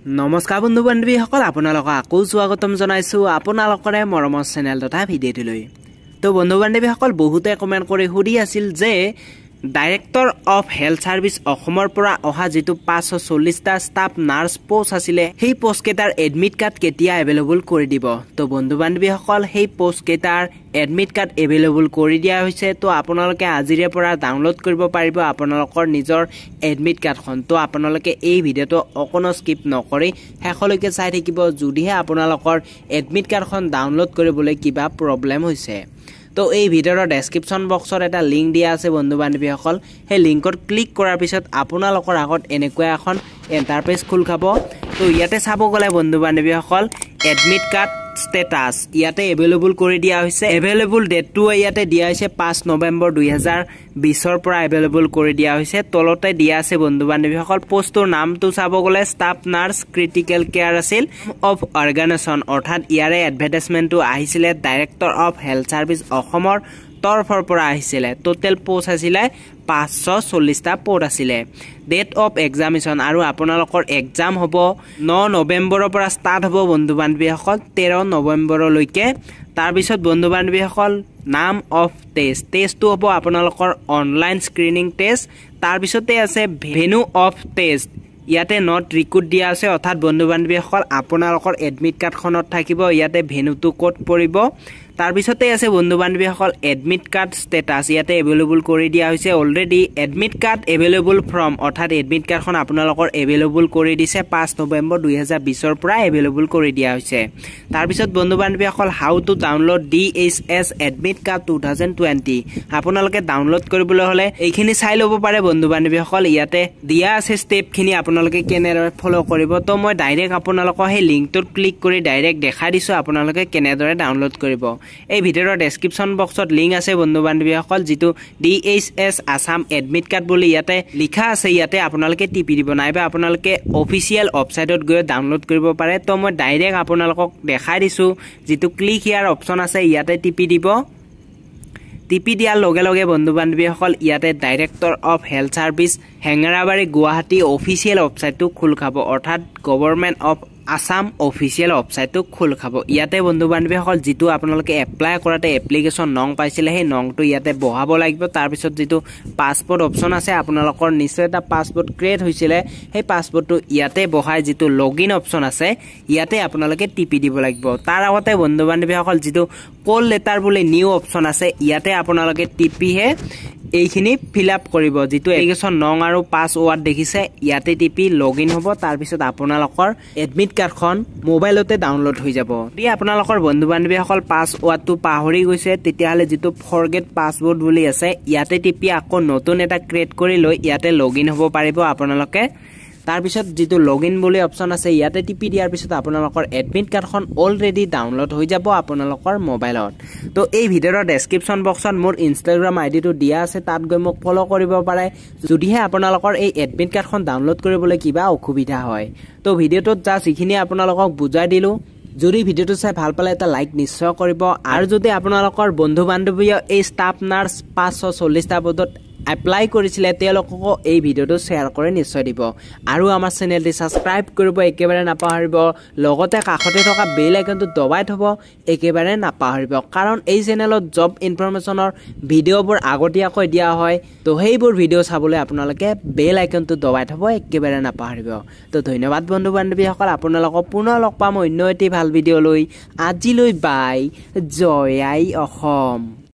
নমস্কাৰ বন্ধু বান্ধৱীসকল আপোনালোকক আকৌ স্বাগতম জনাইছোঁ আপোনালোকৰে মৰমৰ চেনেল তথা ভিডিঅ'টোলৈ। তো বন্ধু বান্ধৱীসকল বহুতে কমেণ্ট কৰি সুধি আছিল যে ডাইৰেক্টৰ অফ হেল্থ ছাৰ্ভিচ অসমৰ পৰা অহা যিটো পাঁচশ চল্লিছটা ষ্টাফ নাৰ্ছ পষ্ট আছিলে সেই পষ্টকেইটাৰ এডমিট কাৰ্ড কেতিয়া এভেইলেবল কৰি দিব? তো বন্ধু বান্ধৱীসকল সেই পষ্টকেইটাৰ এডমিট কাৰ্ড এভেইলেবল কৰি দিয়া হৈছে তো আপোনালোকে আজিৰে পৰা ডাউনলোড কৰিব পাৰিব আপোনালোকৰ নিজৰ এডমিট কাৰ্ডখন। তো আপোনালোকে এই ভিডিঅ'টো অকণো স্কিপ নকৰি শেষলৈকে চাই থাকিব যদিহে আপোনালোকৰ এডমিট কাৰ্ডখন ডাউনলোড কৰিবলৈ কিবা প্ৰব্লেম হৈছে। তো এই ভিডিঅ'ৰ ডেছক্ৰিপশ্যন বক্সত এটা লিংক দিয়া আছে বন্ধু বান্ধৱীসকল সেই লিংকত ক্লিক কৰাৰ পিছত আপোনালোকৰ আগত এনেকুৱা এখন এণ্টাৰপেজ খোল খাব। তো ইয়াতে চাব গ'লে বন্ধু বান্ধৱীসকল এডমিট কাৰ্ড ষ্টেটাছ ইয়াতে এভেইলেবল কৰি দিয়া হৈছে। এভেইলেবল ডেটটো ইয়াতে দিয়া হৈছে পাঁচ নৱেম্বৰ দুহেজাৰ বিছৰ পৰা এভেইলেবল কৰি দিয়া হৈছে। তলতে দিয়া আছে বন্ধু বান্ধৱীসকল পষ্টটোৰ নামটো চাব গ'লে ষ্টাফ নাৰ্ছ ক্ৰিটিকেল কেয়াৰ আছিল অফ অৰ্গেনাইজেশ্যন অৰ্থাৎ ইয়াৰে এডভাৰটাইজমেণ্টটো আহিছিলে ডাইৰেক্টৰ অফ হেল্থ ছাৰ্ভিচ অসমৰ তৰফৰ পৰা আহিছিলে। টোটেল পষ্ট আছিলে পাঁচশ চল্লিছটা পষ্ট আছিলে। ডেট অফ এক্সামিনেশ্যন আৰু আপোনালোকৰ এক্সাম হ'ব ন নৱেম্বৰৰ পৰা ষ্টাৰ্ট হ'ব বন্ধু বান্ধৱীসকল তেৰ নৱেম্বৰলৈকে। তাৰপিছত বন্ধু বান্ধৱীসকল নাম অফ টেষ্ট টেষ্টটো হ'ব আপোনালোকৰ অনলাইন স্ক্ৰিনিং টেষ্ট তাৰপিছতে আছে ভেনু অফ টেষ্ট ইয়াতে নট ৰিকুড দিয়া আছে অৰ্থাৎ বন্ধু বান্ধৱীসকল আপোনালোকৰ এডমিট কাৰ্ডখনত থাকিব। ইয়াতে ভেনুটো ক'ত পৰিব? তাৰপিছতে আছে বন্ধু বান্ধৱীসকল এডমিট কাৰ্ড ষ্টেটাছ ইয়াতে এভেইলেবল কৰি দিয়া হৈছে already admit card available from অৰ্থাৎ এডমিট কাৰ্ডখন আপোনালোকৰ এভেইলেবল কৰি দিছে পাঁচ নৱেম্বৰ দুহেজাৰ বিছৰ পৰা এভেইলেবল কৰি দিয়া হৈছে। তাৰপিছত বন্ধু বান্ধৱীসকল how to download D H S admit card two thousand twenty আপোনালোকে ডাউনলোড কৰিবলৈ হ'লে এইখিনি চাই ল'ব পাৰে বন্ধু বান্ধৱীসকল ইয়াতে দিয়া আছে ষ্টেপখিনি আপোনালোকে কেনেদৰে ফ'ল' কৰিব। তো মই ডাইৰেক্ট আপোনালোকৰ সেই লিংকটোত ক্লিক কৰি ডাইৰেক্ট দেখাই দিছোঁ আপোনালোকে কেনেদৰে ডাউনলোড কৰিব। এই ভিডিঅ'ৰ ডেছক্ৰিপশ্যন বক্সত লিংক আছে বন্ধু বান্ধৱীসকল যিটো D H S Assam admit card বুলি ইয়াতে লিখা আছে। ইয়াতে আপোনালোকে টিপি দিব নাইবা আপোনালোকে অফিচিয়েল ৱেবছাইটত গৈ ডাউনলোড কৰিব পাৰে। তো মই ডাইৰেক্ট আপোনালোকক দেখাই দিছোঁ যিটো ক্লিক ইয়াৰ অপশ্যন আছে ইয়াতে টিপি দিব। টিপি দিয়াৰ লগে লগে বন্ধু বান্ধৱীসকল ইয়াতে director of health services Hengrabari Guwahati official ৱেবছাইটটো খোল খাব। অৰ্থাৎ গভৰ্ণমেণ্ট অফ আছাম অফিচিয়েল ৱেবছাইটটো খোল খাব। ইয়াতে বন্ধু বান্ধৱীসকল যিটো আপোনালোকে এপ্লাই কৰাতে এপ্লিকেশ্যন নং পাইছিলে সেই নংটো ইয়াতে বহাব লাগিব। তাৰপিছত যিটো পাছপৰ্ট অপশ্যন আছে আপোনালোকৰ নিশ্চয় এটা পাছপৰ্ট ক্ৰিয়েট হৈছিলে। সেই পাছপৰ্টটো ইয়াতে বহাই যিটো লগ ইন অপশ্যন আছে ইয়াতে আপোনালোকে টিপি দিব লাগিব। তাৰ আগতে বন্ধু বান্ধৱীসকল যিটো কল লেটাৰ বুলি নিউ অপশ্যন আছে ইয়াতে আপোনালোকে টিপিহে এইখিনি ফিল আপ কৰিব যিটো এপ্লিকেশ্যন নং আৰু পাছ ৱাৰ্ড দেখিছে ইয়াতে টিপি লগ ইন হ'ব তাৰপিছত আপোনালোকৰ এডমিট কাৰ্ডখন মোবাইলতে ডাউনলোড হৈ যাব। যদি আপোনালোকৰ বন্ধু বান্ধৱীসকল পাছ ৱাৰ্ডটো পাহৰি গৈছে তেতিয়াহ'লে যিটো ফৰগেট পাছৱৰ্ড বুলি আছে ইয়াতে টিপি আকৌ নতুন এটা ক্ৰিয়েট কৰি লৈ ইয়াতে লগ ইন হ'ব পাৰিব আপোনালোকে। তাৰপিছত যিটো লগ ইন বুলি অপশ্যন আছে ইয়াতে টিপি দিয়াৰ পিছত আপোনালোকৰ এডমিট কাৰ্ডখন অলৰেডি ডাউনলোড হৈ যাব আপোনালোকৰ মোবাইলত তো এই ভিডিঅ'ৰ ডেছক্ৰিপশ্যন বক্সত মোৰ ইনষ্টাগ্ৰাম আই ডিটো দিয়া আছে তাত গৈ মোক ফ'ল' কৰিব পাৰে। যদিহে আপোনালোকৰ এই এডমিট কাৰ্ডখন ডাউনলোড কৰিবলৈ কিবা অসুবিধা হয়। তো ভিডিঅ'টোত জাষ্ট এইখিনি আপোনালোকক বুজাই দিলোঁ। যদি ভিডিঅ'টো চাই ভাল পালে এটা লাইক নিশ্চয় কৰিব। আৰু যদি আপোনালোকৰ বন্ধু বান্ধৱীয়ে এই ষ্টাফ নাৰ্ছ পাঁচশ চল্লিছটা পদত এপ্লাই কৰিছিলে তেওঁলোককো এই ভিডিঅ'টো শ্বেয়াৰ কৰি নিশ্চয় দিব। আৰু আমাৰ চেনেলটি ছাবস্ক্ৰাইব কৰিব একেবাৰে নাপাহৰিব। লগতে কাষতে থকা বেল আইকনটো দবাই থ'ব একেবাৰে নাপাহৰিব। কাৰণ এই চেনেলত জব ইনফৰমেশ্যনৰ ভিডিঅ'বোৰ আগতীয়াকৈ দিয়া হয়। তো সেইবোৰ ভিডিঅ' চাবলৈ আপোনালোকে বেল আইকনটো দবাই থ'ব একেবাৰে নাপাহৰিব। তো ধন্যবাদ বন্ধু বান্ধৱীসকল আপোনালোকক পুনৰ লগ পাম অন্য এটি ভাল ভিডিঅ' লৈ আজিলৈ বাই জয় আই অসম।